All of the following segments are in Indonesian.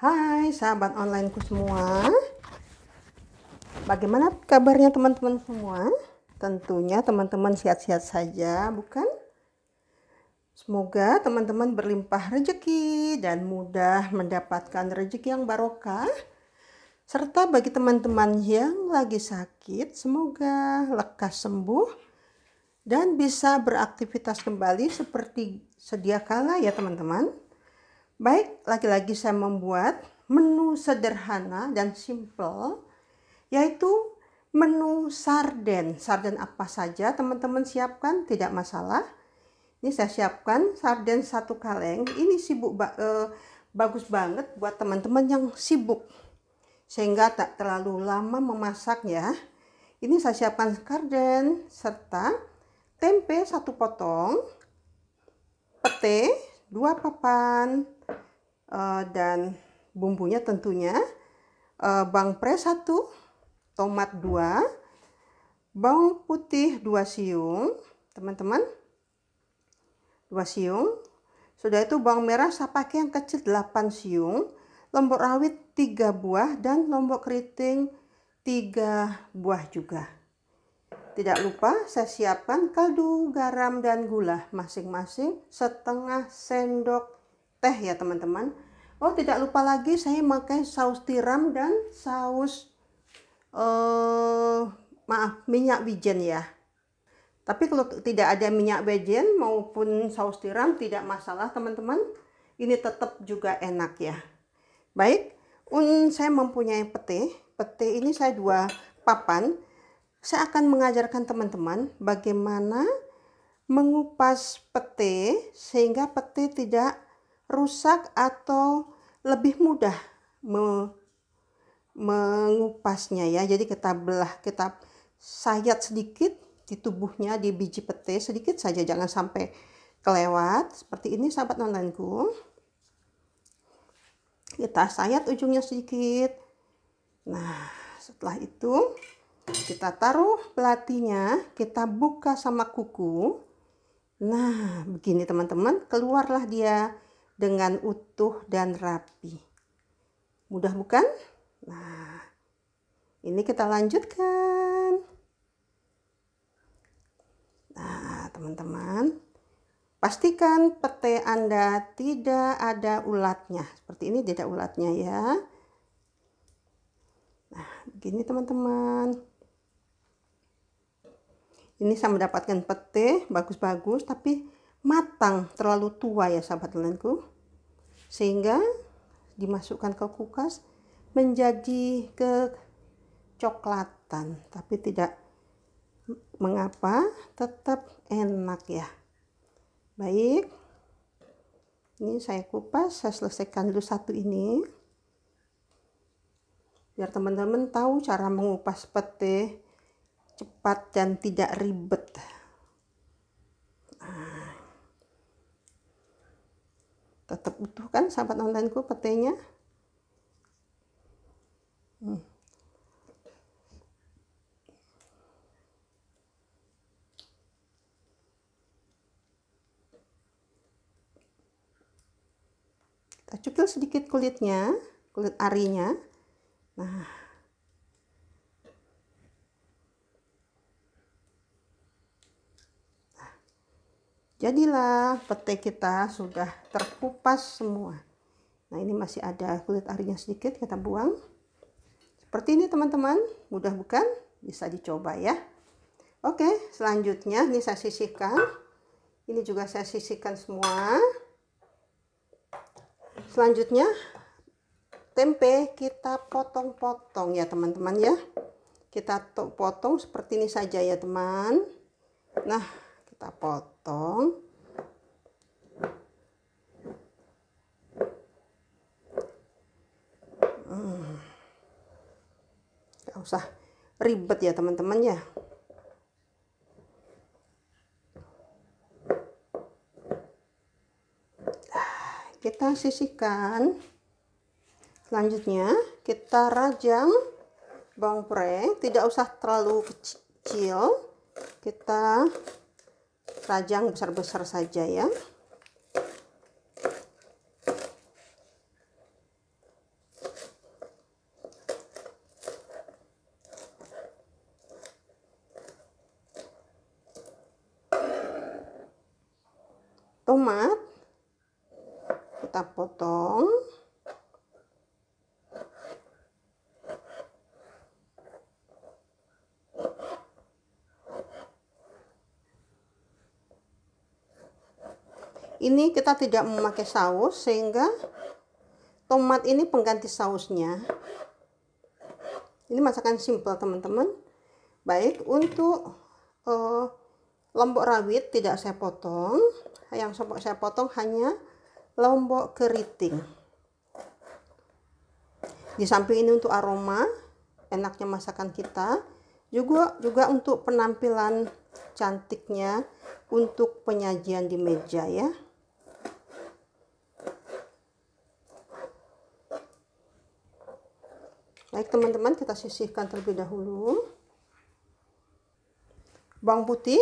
Hai sahabat onlineku semua Bagaimana kabarnya teman-teman semua? Tentunya teman-teman sehat-sehat saja bukan? Semoga teman-teman berlimpah rezeki dan mudah mendapatkan rezeki yang barokah serta bagi teman-teman yang lagi sakit semoga lekas sembuh dan bisa beraktivitas kembali seperti sedia kala ya teman-teman. Baik, lagi-lagi saya membuat menu sederhana dan simple yaitu menu sarden. Sarden apa saja teman-teman siapkan tidak masalah. Ini saya siapkan sarden satu kaleng. Ini sibuk eh, bagus banget buat teman-teman yang sibuk sehingga tak terlalu lama memasak ya. Ini saya siapkan sarden serta tempe satu potong, pete dua papan, uh, dan bumbunya tentunya uh, bawang pre satu tomat dua bawang putih dua siung teman-teman. Dua siung. Sudah itu bawang merah saya pakai yang kecil 8 siung lombok rawit 3 buah dan lombok keriting 3 buah juga. Tidak lupa saya siapkan kaldu garam dan gula masing-masing setengah sendok teh ya teman-teman. Oh tidak lupa lagi saya pakai saus tiram dan saus uh, maaf minyak wijen ya. Tapi kalau tidak ada minyak wijen maupun saus tiram tidak masalah teman-teman. Ini tetap juga enak ya. Baik un saya mempunyai pete. Pete ini saya dua papan. Saya akan mengajarkan teman-teman bagaimana mengupas pete sehingga pete tidak rusak atau lebih mudah me, mengupasnya ya. Jadi kita belah, kita sayat sedikit di tubuhnya di biji pete sedikit saja. Jangan sampai kelewat. Seperti ini sahabat nontonku. Kita sayat ujungnya sedikit. Nah setelah itu kita taruh belatinya. Kita buka sama kuku. Nah begini teman-teman. Keluarlah dia dengan utuh dan rapi. Mudah bukan? Nah, ini kita lanjutkan. Nah, teman-teman, pastikan pete Anda tidak ada ulatnya. Seperti ini tidak ulatnya ya. Nah, begini teman-teman. Ini saya mendapatkan pete bagus-bagus tapi matang terlalu tua ya sahabat temanku sehingga dimasukkan ke kulkas menjadi kecoklatan tapi tidak mengapa tetap enak ya. Baik ini saya kupas saya selesaikan dulu satu ini. Biar teman-teman tahu cara mengupas pete cepat dan tidak ribet tetap utuh kan sahabat onlineku petenya hmm. kita cukil sedikit kulitnya kulit arinya nah Jadilah pete kita sudah terkupas semua. Nah ini masih ada kulit arinya sedikit kita buang. Seperti ini teman-teman, mudah bukan? Bisa dicoba ya. Oke, selanjutnya ini saya sisihkan. Ini juga saya sisihkan semua. Selanjutnya tempe kita potong-potong ya teman-teman ya. Kita potong seperti ini saja ya teman. Nah, kita potong. Hmm. Usah ribet ya teman-teman ya. Kita sisihkan. Selanjutnya kita rajang bawang pre tidak usah terlalu kecil. Kita rajang besar-besar saja ya tomat kita potong ini kita tidak memakai saus sehingga tomat ini pengganti sausnya. Ini masakan simple teman-teman. Baik untuk uh, lombok rawit tidak saya potong. Yang saya potong hanya lombok keriting. Di samping ini untuk aroma enaknya masakan kita. Juga juga untuk penampilan cantiknya untuk penyajian di meja ya Baik teman-teman kita sisihkan terlebih dahulu. Bawang putih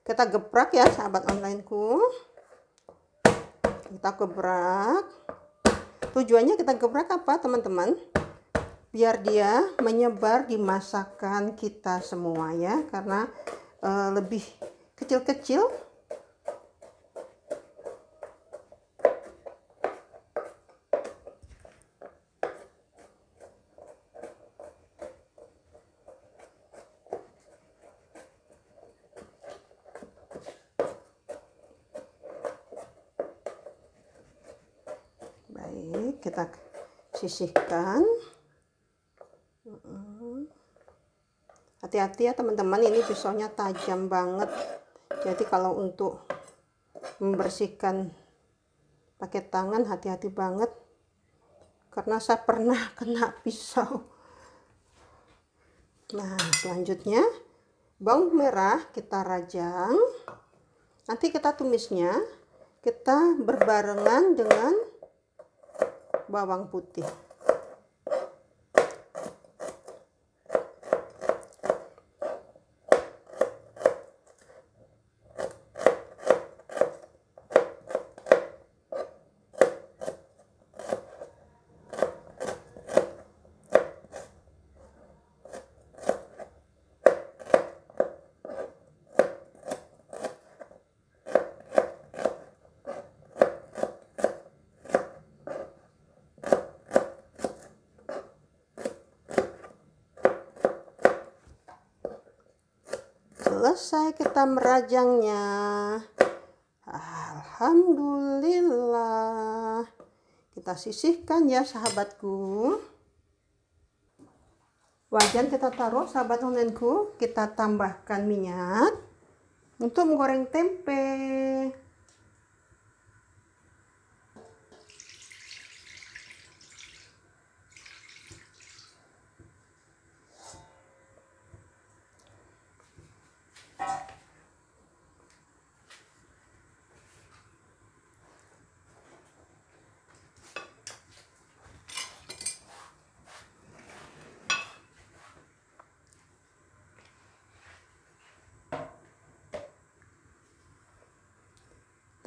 kita gebrak ya sahabat onlineku. Kita gebrak. Tujuannya kita gebrak apa teman-teman? Biar dia menyebar di masakan kita semua ya karena e, lebih kecil-kecil kita sisihkan. Hati-hati ya teman-teman. Ini pisaunya tajam banget. Jadi kalau untuk membersihkan pakai tangan hati-hati banget. Karena saya pernah kena pisau. Nah selanjutnya bawang merah kita rajang. Nanti kita tumisnya. Kita berbarengan dengan bawang putih selesai kita merajangnya. Alhamdulillah. Kita sisihkan ya sahabatku. Wajan kita taruh sahabat onlineku kita tambahkan minyak. Untuk menggoreng tempe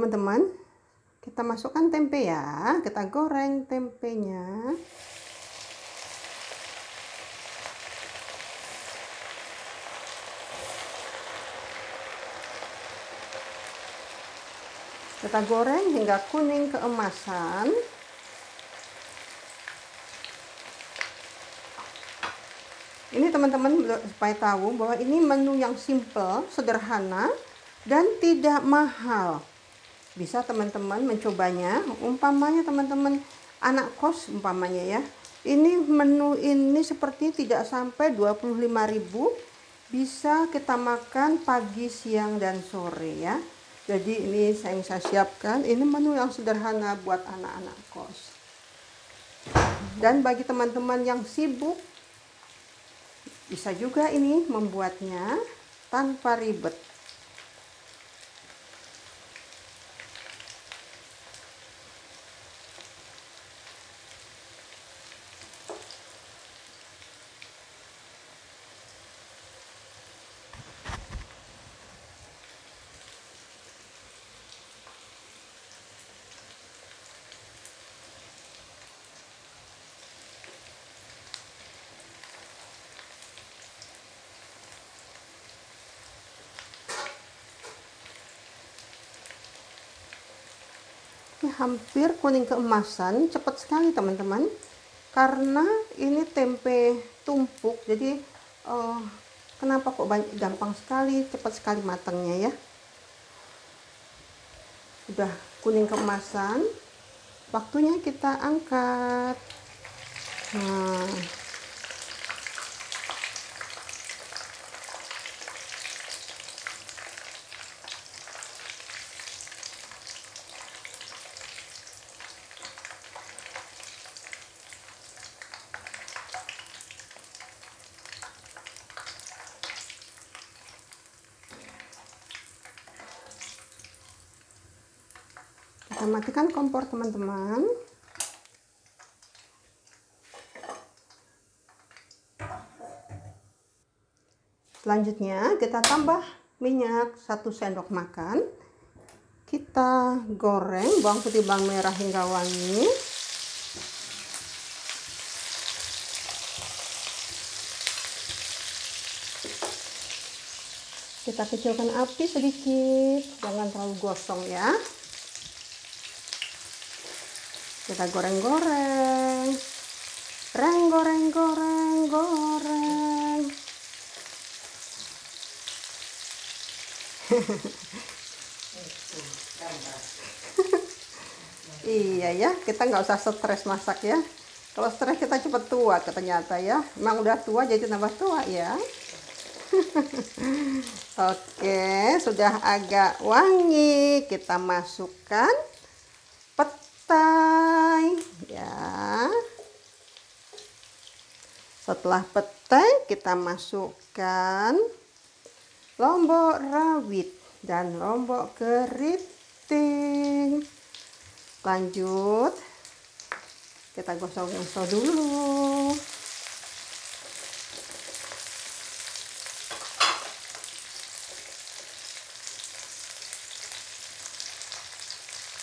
teman-teman. Kita masukkan tempe ya. Kita goreng tempenya. Kita goreng hingga kuning keemasan. Ini teman-teman supaya tahu bahwa ini menu yang simple sederhana dan tidak mahal bisa teman-teman mencobanya. Umpamanya teman-teman anak kos umpamanya ya. Ini menu ini seperti tidak sampai 25.000 bisa kita makan pagi siang dan sore ya. Jadi ini saya saya siapkan. Ini menu yang sederhana buat anak-anak kos. Dan bagi teman-teman yang sibuk bisa juga ini membuatnya tanpa ribet hampir kuning keemasan cepat sekali teman-teman. Karena ini tempe tumpuk jadi uh, kenapa kok banyak, gampang sekali cepat sekali matangnya ya. Sudah kuning keemasan waktunya kita angkat. Nah kita matikan kompor teman-teman. Selanjutnya kita tambah minyak 1 sendok makan. Kita goreng bawang putih bawang merah hingga wangi. Kita kecilkan api sedikit jangan terlalu gosong ya kita goreng-goreng. Reng goreng goreng goreng iya ya kita nggak usah stres masak ya. Kalau stres kita cepet tua ternyata ya. Emang udah tua jadi tambah tua ya. Oke sudah agak wangi. Kita masukkan petai. Ya. Setelah petai kita masukkan lombok rawit dan lombok keriting. Lanjut. Kita gosok-gosok dulu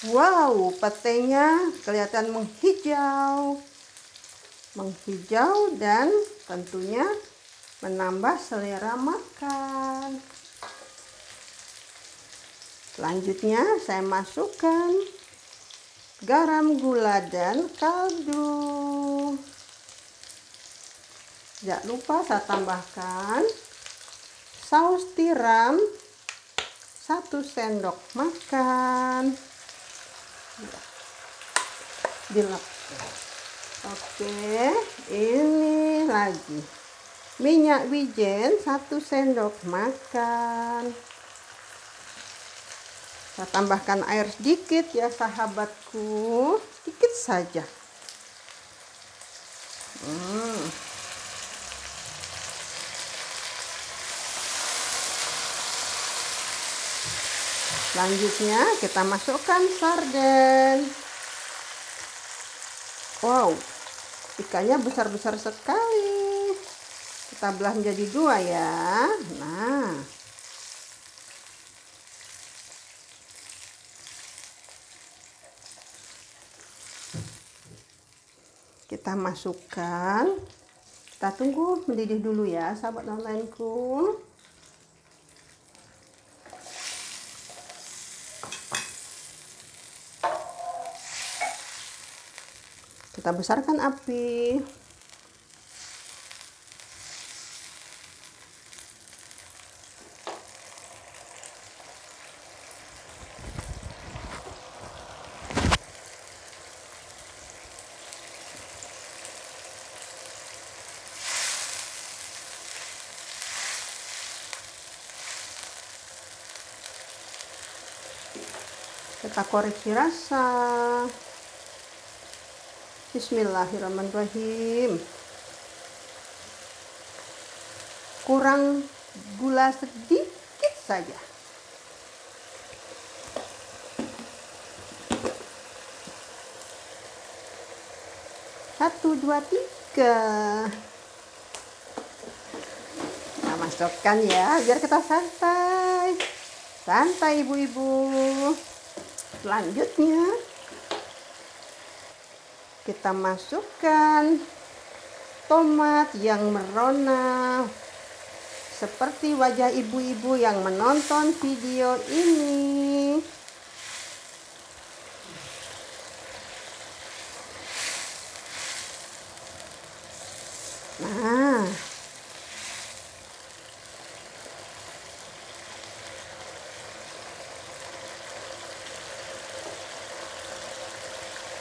Wow, petenya kelihatan menghijau. Menghijau dan tentunya menambah selera makan. Selanjutnya saya masukkan garam, gula, dan kaldu. Tidak lupa saya tambahkan saus tiram 1 sendok makan dilap oke ini lagi. Minyak wijen satu sendok makan. Saya tambahkan air sedikit ya sahabatku. Sedikit saja. Hmm. Selanjutnya kita masukkan sarden. Wow ikannya besar-besar sekali. Kita belah menjadi dua ya. Nah. Kita masukkan. Kita tunggu mendidih dulu ya sahabat onlineku kita besarkan api. Kita koreksi rasa Bismillahirrahmanirrahim. Kurang gula sedikit saja. Satu dua tiga. Nah masukkan ya biar kita santai. Santai ibu-ibu. Selanjutnya kita masukkan tomat yang merona. Seperti wajah ibu-ibu yang menonton video ini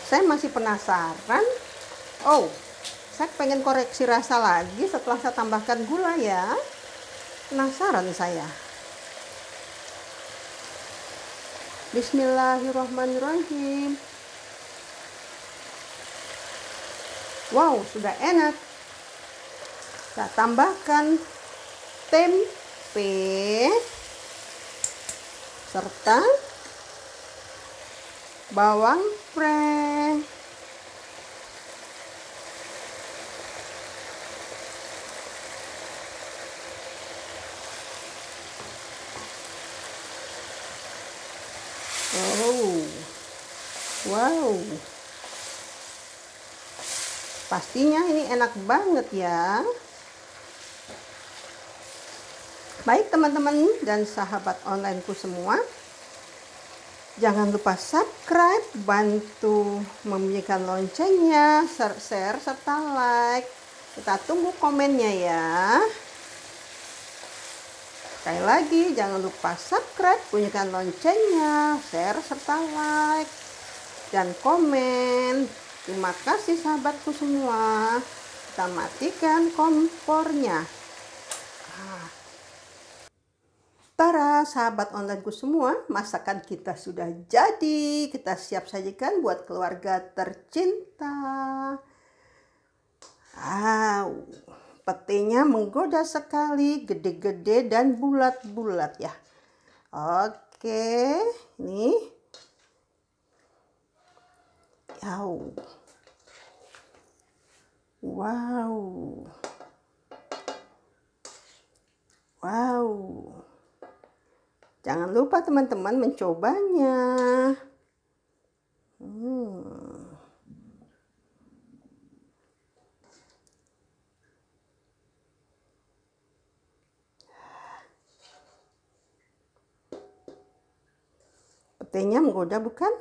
saya masih penasaran. Oh, saya pengen koreksi rasa lagi setelah saya tambahkan gula ya. Penasaran saya. Bismillahirrahmanirrahim. Wow, sudah enak. Kita tambahkan tempe serta bawang pre. Oh, wow. Pastinya ini enak banget ya. Baik teman-teman dan sahabat onlineku semua. Jangan lupa subscribe, bantu membunyikan loncengnya, share, serta like. Kita tunggu komennya ya. Sekali lagi, jangan lupa subscribe, bunyikan loncengnya, share, serta like, dan komen. Terima kasih sahabatku semua. Kita matikan kompornya. Ah. Tara, sahabat onlineku semua, masakan kita sudah jadi. Kita siap sajikan buat keluarga tercinta. Wow petenya menggoda sekali, gede-gede dan bulat-bulat ya. Oke, ini. Wow. Wow. Wow. Jangan lupa teman-teman mencobanya. Hmm. Petenya menggoda bukan?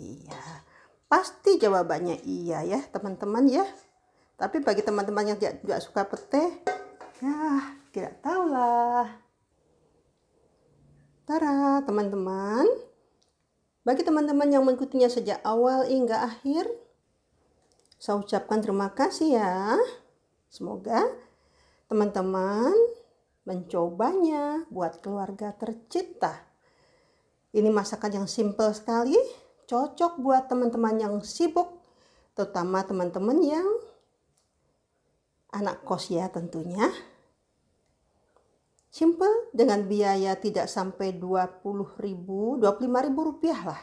Iya. Pasti jawabannya iya ya teman-teman ya. Tapi bagi teman-teman yang tidak, suka pete, ya tidak tahulah. Tara teman-teman. Bagi teman-teman yang mengikutinya sejak awal hingga akhir, saya ucapkan terima kasih ya. Semoga teman-teman mencobanya buat keluarga tercinta. Ini masakan yang simple sekali, cocok buat teman-teman yang sibuk, terutama teman-teman yang anak kos ya tentunya. Simple dengan biaya tidak sampai 20 ribu, 25 ribu rupiah lah.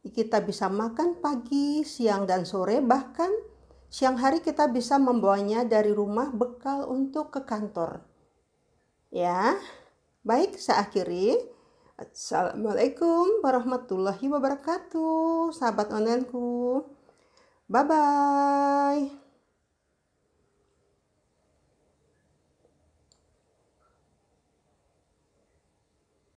Kita bisa makan pagi, siang, dan sore, bahkan siang hari kita bisa membawanya dari rumah bekal untuk ke kantor. Ya, baik saya akhiri. Assalamualaikum warahmatullahi wabarakatuh, sahabat onlineku. Bye bye.